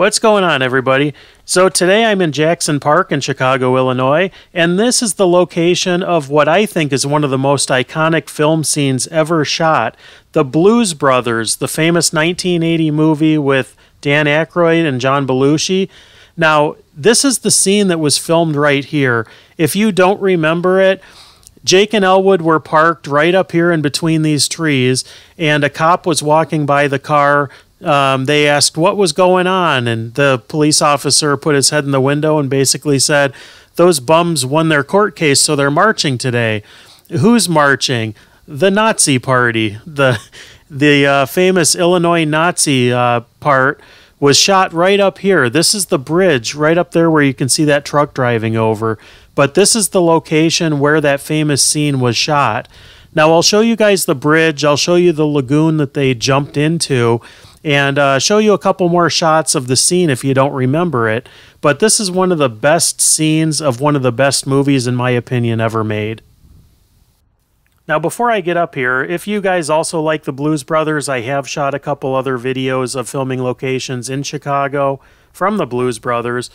What's going on, everybody? So, today I'm in Jackson Park in Chicago, Illinois, and this is the location of what I think is one of the most iconic film scenes ever shot The Blues Brothers, the famous 1980 movie with Dan Aykroyd and John Belushi. Now, this is the scene that was filmed right here. If you don't remember it, Jake and Elwood were parked right up here in between these trees, and a cop was walking by the car um, they asked what was going on, and the police officer put his head in the window and basically said, Those bums won their court case, so they're marching today. Who's marching? The Nazi Party. The, the uh, famous Illinois Nazi uh, part was shot right up here. This is the bridge right up there where you can see that truck driving over. But this is the location where that famous scene was shot. Now, I'll show you guys the bridge, I'll show you the lagoon that they jumped into and uh, show you a couple more shots of the scene if you don't remember it. But this is one of the best scenes of one of the best movies, in my opinion, ever made. Now, before I get up here, if you guys also like the Blues Brothers, I have shot a couple other videos of filming locations in Chicago from the Blues Brothers.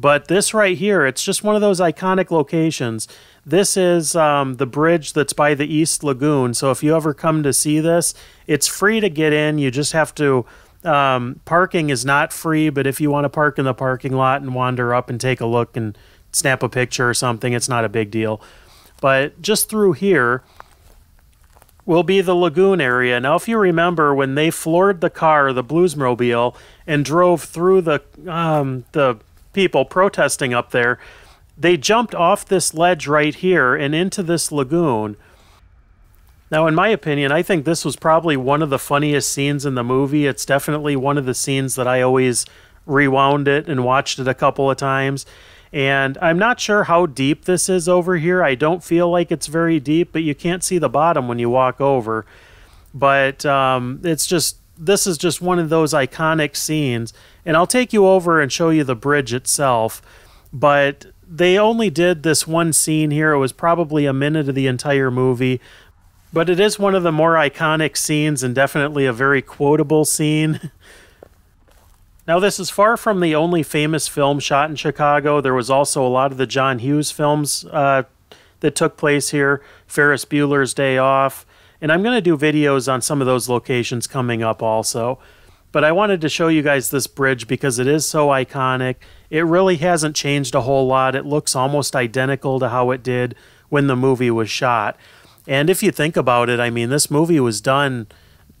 But this right here, it's just one of those iconic locations. This is um, the bridge that's by the East Lagoon. So if you ever come to see this, it's free to get in. You just have to. Um, parking is not free, but if you want to park in the parking lot and wander up and take a look and snap a picture or something, it's not a big deal. But just through here will be the lagoon area. Now, if you remember, when they floored the car, the Bluesmobile, and drove through the um, the people protesting up there, they jumped off this ledge right here and into this lagoon. Now, in my opinion, I think this was probably one of the funniest scenes in the movie. It's definitely one of the scenes that I always rewound it and watched it a couple of times. And I'm not sure how deep this is over here. I don't feel like it's very deep, but you can't see the bottom when you walk over. But um, it's just, this is just one of those iconic scenes. And I'll take you over and show you the bridge itself. But they only did this one scene here. It was probably a minute of the entire movie, but it is one of the more iconic scenes and definitely a very quotable scene. now, this is far from the only famous film shot in Chicago. There was also a lot of the John Hughes films uh, that took place here Ferris Bueller's Day Off. And I'm going to do videos on some of those locations coming up also. But I wanted to show you guys this bridge because it is so iconic. It really hasn't changed a whole lot. It looks almost identical to how it did when the movie was shot. And if you think about it, I mean, this movie was done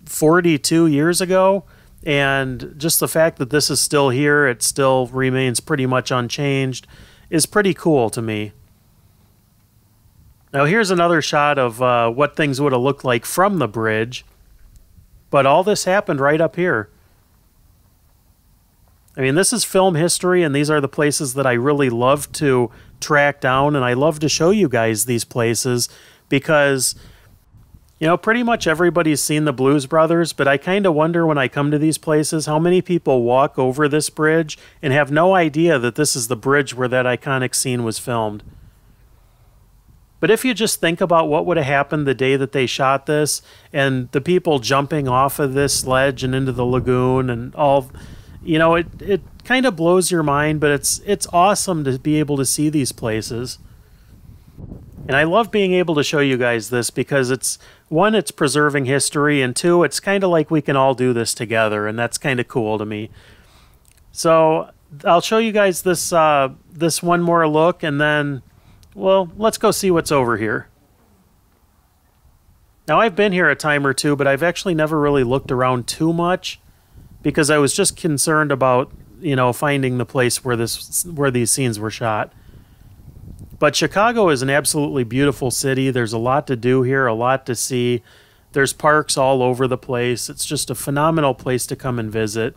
42 years ago. And just the fact that this is still here, it still remains pretty much unchanged, is pretty cool to me. Now, here's another shot of uh, what things would have looked like from the bridge. But all this happened right up here. I mean, this is film history, and these are the places that I really love to track down, and I love to show you guys these places because, you know, pretty much everybody's seen the Blues Brothers, but I kind of wonder when I come to these places how many people walk over this bridge and have no idea that this is the bridge where that iconic scene was filmed. But if you just think about what would have happened the day that they shot this and the people jumping off of this ledge and into the lagoon and all you know, it it kind of blows your mind, but it's it's awesome to be able to see these places. And I love being able to show you guys this because it's one, it's preserving history, and two, it's kind of like we can all do this together, and that's kind of cool to me. So I'll show you guys this uh, this one more look, and then, well, let's go see what's over here. Now I've been here a time or two, but I've actually never really looked around too much because I was just concerned about you know finding the place where this where these scenes were shot. But Chicago is an absolutely beautiful city. There's a lot to do here, a lot to see. There's parks all over the place. It's just a phenomenal place to come and visit.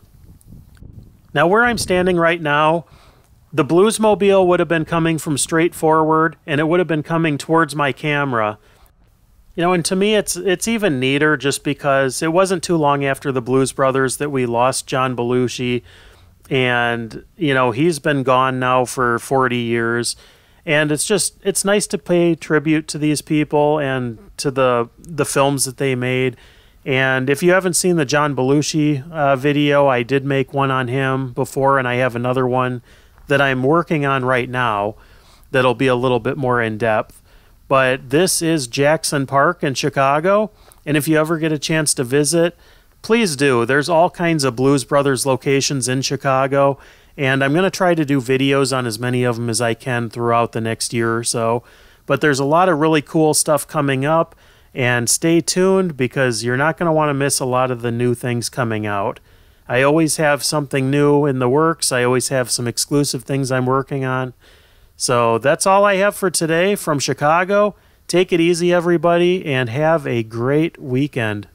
Now, where I'm standing right now, the Bluesmobile would have been coming from straight forward and it would have been coming towards my camera. You know, and to me, it's it's even neater just because it wasn't too long after the Blues Brothers that we lost John Belushi, and you know he's been gone now for forty years, and it's just it's nice to pay tribute to these people and to the the films that they made, And if you haven't seen the John Belushi uh, video, I did make one on him before, and I have another one that I'm working on right now that'll be a little bit more in depth. But this is Jackson Park in Chicago. And if you ever get a chance to visit, please do. There's all kinds of Blues Brothers locations in Chicago. And I'm going to try to do videos on as many of them as I can throughout the next year or so. But there's a lot of really cool stuff coming up. And stay tuned because you're not going to want to miss a lot of the new things coming out. I always have something new in the works. I always have some exclusive things I'm working on. So that's all I have for today from Chicago. Take it easy, everybody, and have a great weekend.